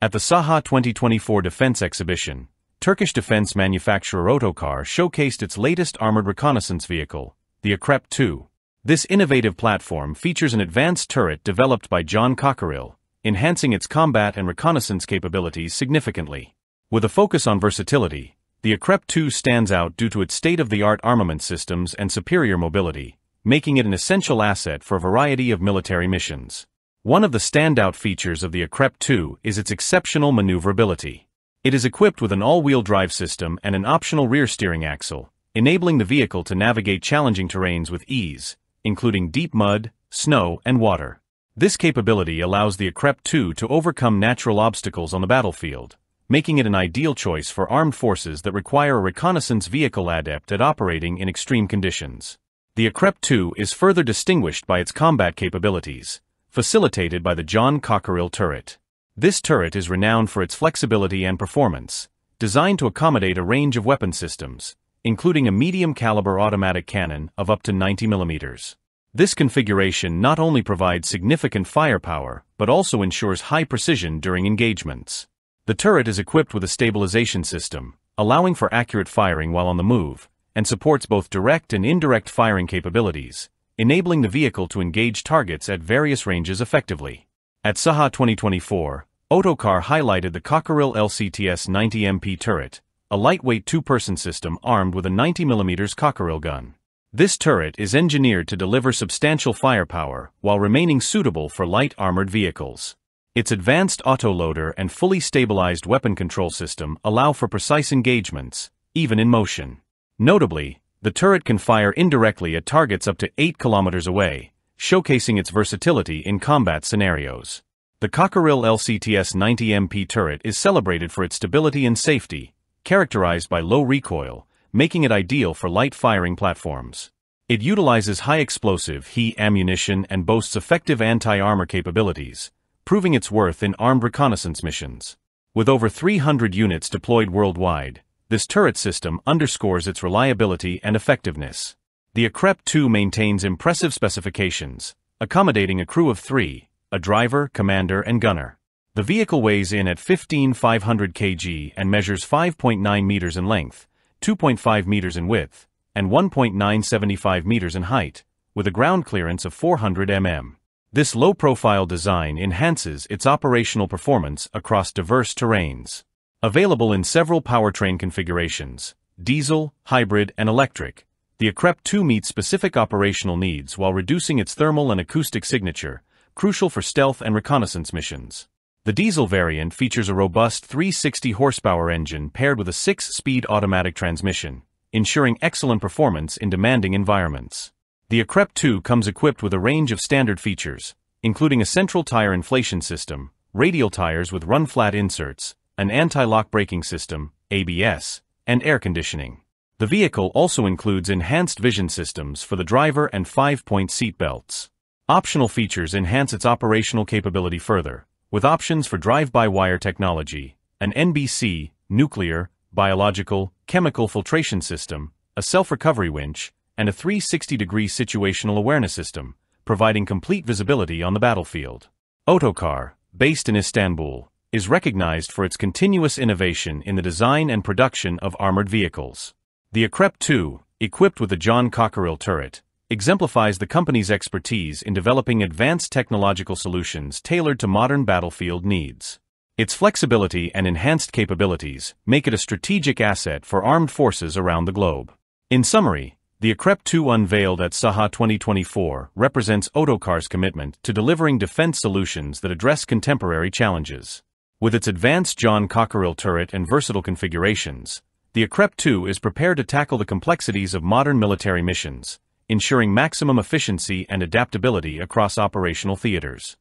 At the Saha 2024 Defense Exhibition, Turkish defense manufacturer Otokar showcased its latest armored reconnaissance vehicle, the Akrep 2. This innovative platform features an advanced turret developed by John Cockerill, enhancing its combat and reconnaissance capabilities significantly. With a focus on versatility, the Akrep 2 stands out due to its state-of-the-art armament systems and superior mobility, making it an essential asset for a variety of military missions. One of the standout features of the Akrep 2 is its exceptional maneuverability. It is equipped with an all-wheel drive system and an optional rear steering axle, enabling the vehicle to navigate challenging terrains with ease, including deep mud, snow, and water. This capability allows the Akrep 2 to overcome natural obstacles on the battlefield, making it an ideal choice for armed forces that require a reconnaissance vehicle adept at operating in extreme conditions. The Akrep 2 is further distinguished by its combat capabilities, facilitated by the John Cockerill turret. This turret is renowned for its flexibility and performance, designed to accommodate a range of weapon systems, including a medium-caliber automatic cannon of up to 90 millimeters. This configuration not only provides significant firepower, but also ensures high precision during engagements. The turret is equipped with a stabilization system, allowing for accurate firing while on the move, and supports both direct and indirect firing capabilities, enabling the vehicle to engage targets at various ranges effectively. At Saha 2024, Otokar highlighted the Cockerill LCTS 90MP turret, a lightweight two-person system armed with a 90mm Cockerill gun. This turret is engineered to deliver substantial firepower while remaining suitable for light armored vehicles. Its advanced autoloader and fully stabilized weapon control system allow for precise engagements, even in motion. Notably, the turret can fire indirectly at targets up to 8 kilometers away, showcasing its versatility in combat scenarios. The Cockerill LCTS 90MP turret is celebrated for its stability and safety, characterized by low recoil, making it ideal for light-firing platforms. It utilizes high-explosive HE ammunition and boasts effective anti-armor capabilities, proving its worth in armed reconnaissance missions. With over 300 units deployed worldwide, this turret system underscores its reliability and effectiveness. The Akrep 2 maintains impressive specifications, accommodating a crew of three, a driver, commander, and gunner. The vehicle weighs in at 15,500 kg and measures 5.9 meters in length, 2.5 meters in width, and 1.975 meters in height, with a ground clearance of 400 mm. This low-profile design enhances its operational performance across diverse terrains. Available in several powertrain configurations, diesel, hybrid, and electric, the Akrep 2 meets specific operational needs while reducing its thermal and acoustic signature, crucial for stealth and reconnaissance missions. The diesel variant features a robust 360 horsepower engine paired with a 6-speed automatic transmission, ensuring excellent performance in demanding environments. The Akrep 2 comes equipped with a range of standard features, including a central tire inflation system, radial tires with run-flat inserts, an anti-lock braking system, ABS, and air conditioning. The vehicle also includes enhanced vision systems for the driver and 5-point seat belts. Optional features enhance its operational capability further, with options for drive-by-wire technology, an NBC, nuclear, biological, chemical filtration system, a self-recovery winch, and a 360-degree situational awareness system, providing complete visibility on the battlefield. Otokar, based in Istanbul, is recognized for its continuous innovation in the design and production of armored vehicles. The Akrep 2, equipped with the John Cockerill turret, exemplifies the company's expertise in developing advanced technological solutions tailored to modern battlefield needs. Its flexibility and enhanced capabilities make it a strategic asset for armed forces around the globe. In summary, the Akrep 2 unveiled at Saha 2024 represents Otokar's commitment to delivering defense solutions that address contemporary challenges. With its advanced John Cockerill turret and versatile configurations, the Akrep 2 is prepared to tackle the complexities of modern military missions, ensuring maximum efficiency and adaptability across operational theaters.